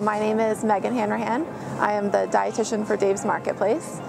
My name is Megan Hanrahan. I am the dietitian for Dave's Marketplace.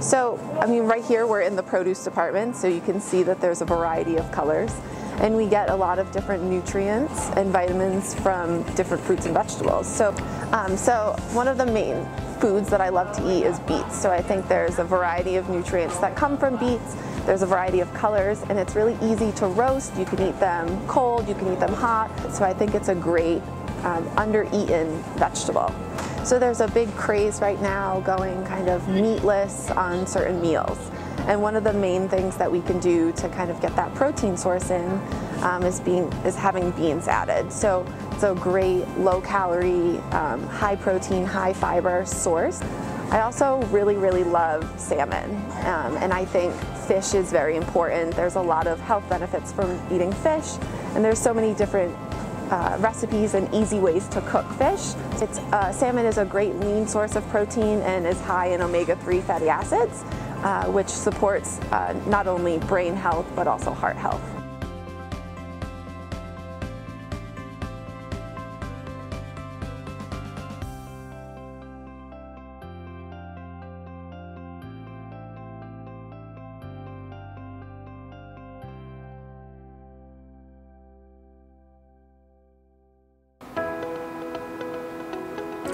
So, I mean, right here we're in the produce department, so you can see that there's a variety of colors. And we get a lot of different nutrients and vitamins from different fruits and vegetables. So, um, so one of the main foods that I love to eat is beets. So I think there's a variety of nutrients that come from beets. There's a variety of colors, and it's really easy to roast. You can eat them cold, you can eat them hot. So I think it's a great um, under-eaten vegetable. So there's a big craze right now going kind of meatless on certain meals. And one of the main things that we can do to kind of get that protein source in um, is, being, is having beans added. So it's a great low calorie, um, high protein, high fiber source. I also really, really love salmon. Um, and I think fish is very important. There's a lot of health benefits from eating fish. And there's so many different uh, recipes and easy ways to cook fish. Uh, salmon is a great lean source of protein and is high in omega-3 fatty acids, uh, which supports uh, not only brain health but also heart health.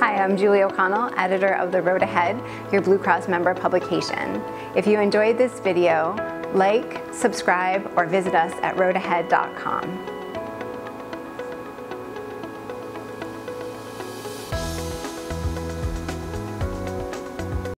Hi, I'm Julie O'Connell, editor of The Rhode Ahead, your Blue Cross member publication. If you enjoyed this video, like, subscribe, or visit us at rhodeahead.com.